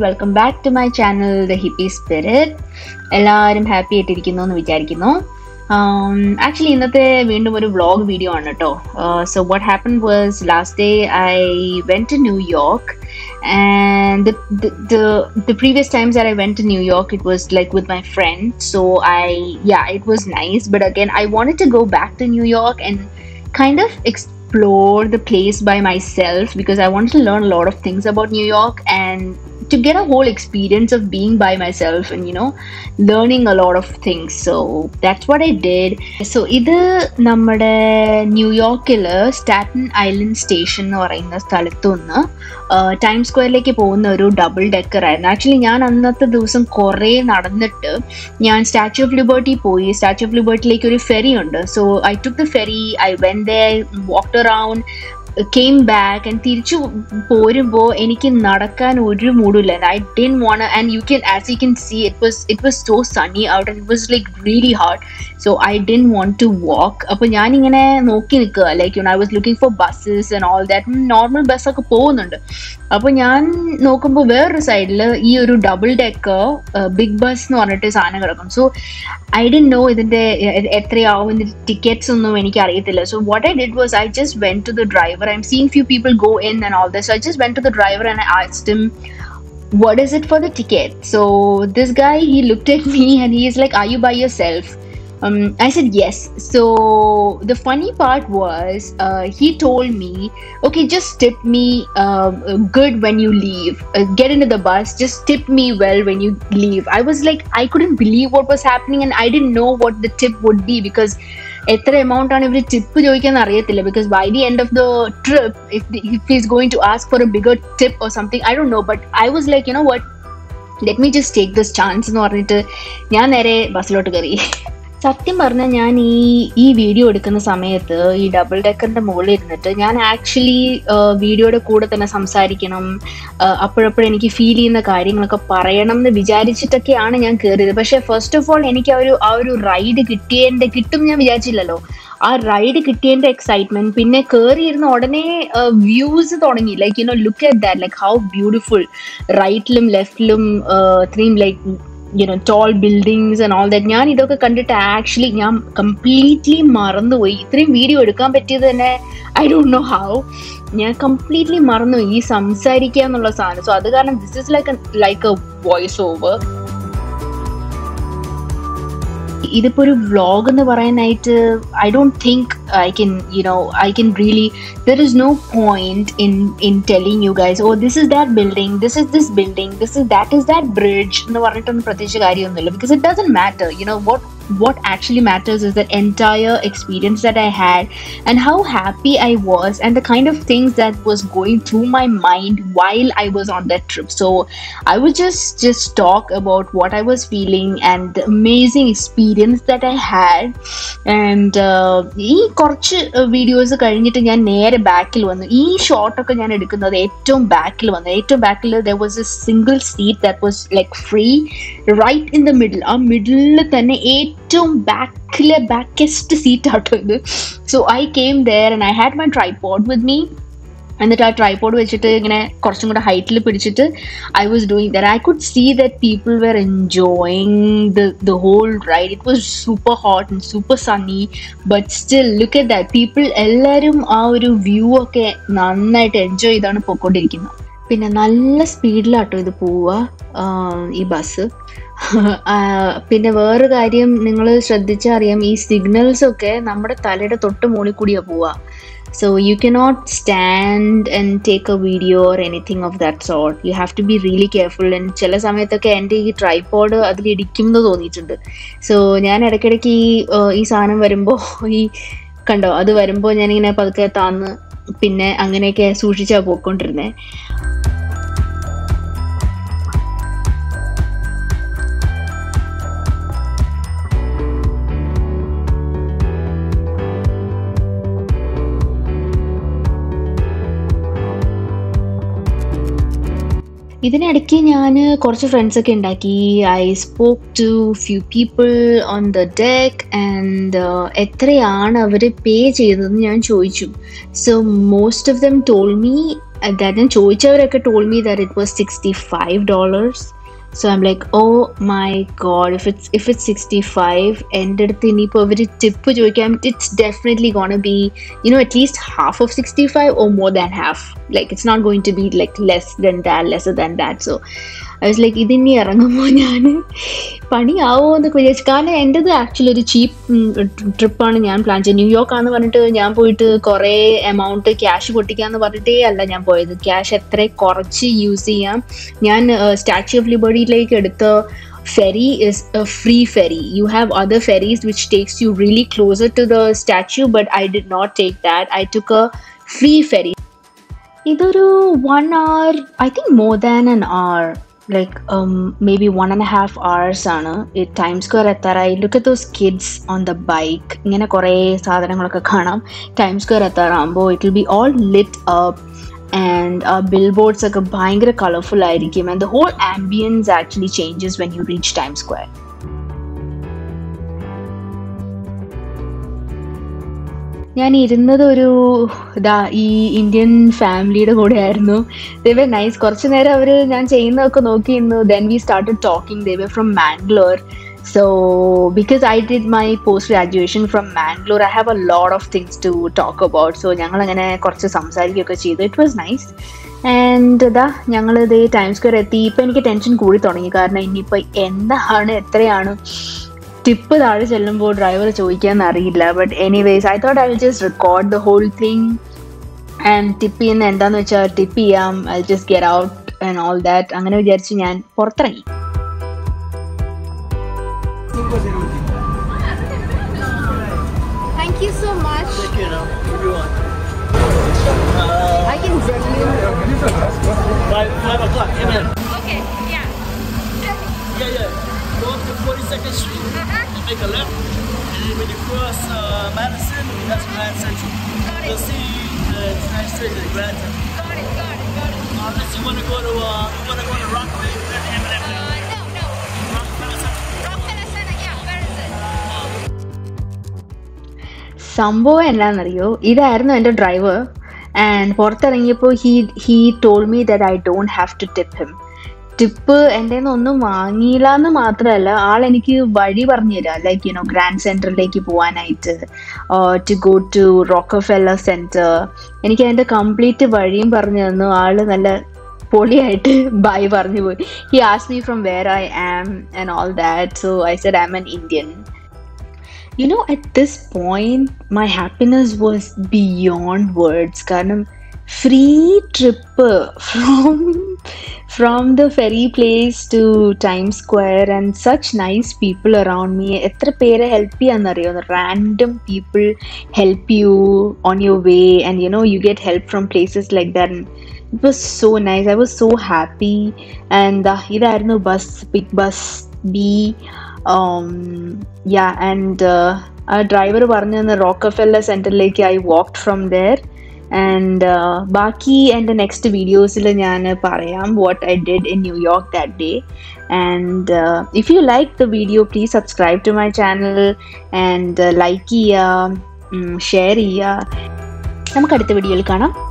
Welcome back to my channel the hippie spirit എല്ലാവരും happy ആയിട്ടിരിക്കുന്നു എന്ന് വിചാരിക്കുന്നു ആക്ച്വലി ഇന്നത്തെ വീണ്ടും ഒരു വ്ളോഗ് വീഡിയോ ആണ് കേട്ടോ so what happen was last day I went to New York and the, the the the previous times that I went to New York, it was like with my friend. So I yeah, it was nice. But again, I wanted to go back to New York and kind of explore the place by myself because I wanted to learn a lot of things about New York and to get a whole experience of being by myself and you know learning a lot of things. So that's what i did. So ഇത് നമ്മുടെ ന്യൂയോർക്കിൽ Staten Island station എന്ന് പറയുന്ന സ്ഥലത്തു നിന്ന് time സ്ക്വയറിലേക്ക് പോകുന്ന ഒരു ഡബിൾ ഡെക്കർ ആയിരുന്നു. ആക്ച്വലി ഞാൻ അന്നത്തെ ദിവസം കുറേ നടന്നിട്ട് ഞാൻ സ്റ്റാച്യു ഓഫ് ലിബർട്ടി പോയി. സ്റ്റാച്യു ഓഫ് ലിബർട്ടിയിലേക്ക് ഒരു ഫെറി ഉണ്ട്. So I took the ferry I went the walked around came back and തിരിച്ചു പോരുമ്പോൾ എനിക്ക് നടക്കാൻ ഒരു മൂടില്ല I didn't want and you can as you can see it was it was so sunny out it was like really hard so I didn't want to walk അപ്പോൾ ഞാനിങ്ങനെ നോക്കി നിൽക്കുക. Like you I was looking for buses and all that normal ബസ്സൊക്കെ പോകുന്നുണ്ട്. അപ്പോൾ ഞാൻ നോക്കുമ്പോൾ വേറൊരു സൈഡിൽ ഈ ഒരു ഡബിൾ ഡെക്കർ ബിഗ് ബസ് എന്ന് പറഞ്ഞിട്ട് സാധനം കിടക്കും. സോ ഐ ഡിൻ നോ ഇതിന്റെ എത്രയാവും ഇതിന്റെ ടിക്കറ്റ്സ് ഒന്നും എനിക്ക് അറിയത്തില്ല so what I did was I just went to the driver I'm seeing few people go in and all this. So I just went to the driver and I asked him, what is it for the ticket? So this guy, he looked at me and he's like, are you by yourself? Um, I said yes. So the funny part was, uh, he told me, okay, just tip me uh, good when you leave. Uh, get into the bus, just tip me well when you leave. I was like, I couldn't believe what was happening and I didn't know what the tip would be because എത്ര amount ആണ് ഇവർ tip ചോദിക്കാൻ അറിയത്തില്ല. Because by the end of the trip if is going to ask for a bigger tip or something I don't know but I was like you know what let me just take this chance എന്ന് പറഞ്ഞിട്ട് ഞാൻ നേരെ ബസ്സിലോട്ട് കയറി. സത്യം പറഞ്ഞാൽ ഞാൻ ഈ ഈ വീഡിയോ എടുക്കുന്ന സമയത്ത് ഈ ഡബിൾ ഡെക്കറിന്റെ മുകളിൽ ഇരുന്നിട്ട് ഞാൻ ആക്ച്വലി വീഡിയോയുടെ കൂടെ തന്നെ സംസാരിക്കണം അപ്പോഴപ്പോഴും എനിക്ക് ഫീൽ ചെയ്യുന്ന കാര്യങ്ങളൊക്കെ പറയണം എന്ന് വിചാരിച്ചിട്ടൊക്കെയാണ് ഞാൻ കയറിയത് പക്ഷെ ഫസ്റ്റ് ഓഫ് ഓൾ എനിക്ക് ആ ഒരു ആ ഒരു റൈഡ് കിട്ടിയതിന്റെ കിട്ടും ഞാൻ വിചാരിച്ചില്ലല്ലോ. ആ റൈഡ് കിട്ടിയതിന്റെ എക്സൈറ്റ്മെന്റ് പിന്നെ കയറിയിരുന്ന ഉടനെ വ്യൂസ് തുടങ്ങി. Like you know look at that like how beautiful റൈറ്റിലും ലെഫ്റ്റിലും ത്രീം like you know tall buildings and all that ഞാൻ ഇതൊക്കെ കണ്ടിട്ട് ആക്ച്വലി ഞാൻ കംപ്ലീറ്റ്ലി മറന്നുപോയി. ഇത്രയും വീഡിയോ എടുക്കാൻ പറ്റിയത് തന്നെ ഐ ഡോണ്ട് നോ ഹൗ ഞാൻ കംപ്ലീറ്റ്ലി മറന്നുപോയി ഈ സംസാരിക്കുക എന്നുള്ള സാധനം. സോ അത് കാരണം this is like like a voice over ഇതിപ്പോ ഒരു വ്ളോഗ് എന്ന് പറയാനായിട്ട് I don't think I can you know I can really there is no point in in telling you guys oh this is that building this is this building this is that is that bridge എന്ന് പറഞ്ഞിട്ടൊന്നും പ്രത്യേകിച്ച് കാര്യമൊന്നുമില്ല because it doesn't matter you know what what actually matters is the entire experience that I had and how happy I was and the kind of things that was going through my mind while I was on that trip. So I would just just talk about what I was feeling and the amazing experience that I had. And ഈ കുറച്ച് videos കഴിഞ്ഞിട്ട് ഞാൻ നേരെ ബാക്കിൽ വന്നു ഈ ഷോട്ടൊക്കെ ഞാൻ എടുക്കുന്നത് ഏറ്റവും ബാക്കിൽ വന്നു ഏറ്റവും ബാക്കിൽ there was a single seat that was like free right in the middle ആ മിഡിലിൽ തന്നെ ഏറ്റവും ബാക്കിലെ ബാക്കസ്റ്റ് സീറ്റ് ആട്ടോ ഇത്. So I came there and I had my tripod with me എന്നിട്ട് ആ ട്രൈപോഡ് വെച്ചിട്ട് ഇങ്ങനെ കുറച്ചും കൂടെ ഹൈറ്റിൽ പിടിച്ചിട്ട് I was doing there I could see that people were enjoying the the whole ride it was super hot and super sunny but still look at that people എല്ലാവരും ആ ഒരു വ്യൂ ഒക്കെ നന്നായിട്ട് എൻജോയ് ചെയ്താണ് പോയിക്കൊണ്ടിരിക്കുന്നത്. പിന്നെ നല്ല സ്പീഡിലാട്ടോ ഇത് പോവുക ഈ ബസ് പിന്നെ വേറൊരു കാര്യം നിങ്ങൾ ശ്രദ്ധിച്ചറിയാം ഈ സിഗ്നൽസ് ഒക്കെ നമ്മുടെ തലയുടെ തൊട്ട് മുകളിൽ കൂടിയാണ് പോവുക. So you can not stand and take a video or anything of that sort you have to be really careful and ചില സമയത്തൊക്കെ എന്റെ ഈ ട്രൈപോഡ് അതിൽ ഇടിക്കും എന്ന് തോന്നിയിട്ടുണ്ട്. സോ ഞാൻ ഇടയ്ക്കിടയ്ക്ക് ഈ ഈ സാധനം വരുമ്പോൾ ഈ കണ്ടോ അത് വരുമ്പോൾ ഞാനിങ്ങനെ പതുക്കെ താന്ന് പിന്നെ അങ്ങനെയൊക്കെ സൂക്ഷിച്ചാണ് പോയിക്കൊണ്ടിരുന്നേ. ഇതിനിടയ്ക്ക് ഞാൻ കുറച്ച് ഫ്രണ്ട്സൊക്കെ ഉണ്ടാക്കി. I spoke to few people on the deck and എത്രയാണ് അവർ പേ ചെയ്തതെന്ന് ഞാൻ ചോദിച്ചു. So most of them told me that ഞാൻ ചോദിച്ചവരൊക്കെ told me that it was sixty five dollars so I'm like oh my god if it's if it's sixty five എന്റെ അടുത്ത് ഇനിയിപ്പോൾ അവർ ടിപ്പ് ചോദിക്കാൻ it's definitely gonna be you know at least half of sixty five or more than half like it's not going to be like less than that less than that so I was like ഇതിനി ഇറങ്ങുമ്പോൾ ഞാൻ? പണിയാവോ എന്നൊക്കെ വിചാരിച്ചു. കാരണം എന്റെത് actually ഒരു ചീപ്പ് ട്രിപ്പാണ് ഞാൻ പ്ലാൻ ചെയ്തത്. ന്യൂയോർക്ക് ആണെന്ന് പറഞ്ഞിട്ട് ഞാൻ പോയിട്ട് കുറേ എമൗണ്ട് ക്യാഷ് പൊട്ടിക്കാന്ന് പറഞ്ഞിട്ടേ അല്ല ഞാൻ പോയത്. ക്യാഷ് എത്ര കുറച്ച് യൂസ് ചെയ്യാം. ഞാൻ സ്റ്റാച്യു ഓഫ് ലിബർട്ടിയിലേക്ക് എടുത്ത ferry is a free ferry. You have other ferries which takes you really closer to the statue but i did not take that. I took a free ferry. ഇതൊരു one hour I think more than an hour like maybe one and half hours ആണ്. ഈ time square എത്താറായി look at those kids on the bike ഇങ്ങനെ കുറേ സാധനങ്ങളൊക്കെ കാണാം. Time square എത്താറാകുമ്പോൾ it will be all lit up and ആ billboards ഒക്കെ ഭയങ്കര കളർഫുൾ ആയിരിക്കും. And the whole ambience actually changes when you reach Time Square ഞാൻ ഇരുന്നത് ഒരു ഇതാ ഈ ഇന്ത്യൻ ഫാമിലിയുടെ കൂടെ ആയിരുന്നു ദേവേ നൈസ് കുറച്ചു നേരം അവർ ഞാൻ ചെയ്യുന്നതൊക്കെ നോക്കിയിരുന്നു then we started talking they were from Mangalore so because I did my post graduation from Mangalore I have a lot of things to talk about so ഞങ്ങൾ അങ്ങനെ കുറച്ച് സംസാരിക്കുകയൊക്കെ ചെയ്തു. ഇറ്റ് വാസ് നൈസ് ആൻഡ് ഇതാ ഞങ്ങൾ ഇത് time square എത്തി. ഇപ്പം എനിക്ക് ടെൻഷൻ കൂടി തുടങ്ങി. കാരണം ഇനിയിപ്പോൾ എന്താണ് എത്രയാണ്? ടിപ്പ് താഴെ ചെല്ലുമ്പോൾ ഡ്രൈവർ ചോദിക്കാന്ന് അറിയില്ല but anyways I thought I will just record the whole thing and tip ചെയ്യുന്ന എന്താന്ന് വെച്ചാൽ ടിപ്പ് ചെയ്യാം I just get out and all that അങ്ങനെ വിചാരിച്ച് ഞാൻ പുറത്തിറങ്ങി Thank you so much. Thank. You? I can make a left. And then when you cross uh, Madison, that's Grand Central. Got it. You'll see the Grand Street and Grand Central. Got it, got it, got it. Unless you want to go to, uh, you want to go to Rockaway, that's M&M. Uh, no, no. Rockefeller Center. Rockefeller Center, yeah, where is it? സംഭവം എന്നാണെന്നറിയോ ഇതായിരുന്നു എൻ്റെ driver and പുറത്തിറങ്ങിയപ്പോൾ he he told me that I don't have to tip him tip എന്റെ ഒന്നും വാങ്ങിയില്ല എന്ന് മാത്രമല്ല ആൾ എനിക്ക് വഴി പറഞ്ഞു തരാം. ലൈക്ക് യുനോ ഗ്രാൻഡ് സെന്ററിലേക്ക് പോകാനായിട്ട് to go to rock Rockefeller center എനിക്ക് അതിന്റെ കംപ്ലീറ്റ് വഴിയും പറഞ്ഞു തന്നു. ആൾ നല്ല പൊളിയായിട്ട് ബൈ പറഞ്ഞു പോയി. He as me from where I am and all that so I said am an Indian you know at this point my happiness was beyond words. കാരണം free trip from from the ferry place to time square and such nice people around me എത്ര പേരെ help ചെയ്യാന്നറിയോ? Random people help you on your way and you know you get help from places like that it was so nice I was so happy and ഇതായിരുന്നു bus big bus be yeah and ആ driver പറഞ്ഞു തന്ന Rockefeller സെന്ററിലേക്ക് I walk from there and ബാക്കി എന്റെ next വീഡിയോസിൽ ഞാൻ പറയാം what I did in New York that day and if you like the video please subscribe to my channel and like ചെയ്യുക ഷെയർ ചെയ്യുക നമുക്ക് അടുത്ത വീഡിയോയിൽ കാണാം.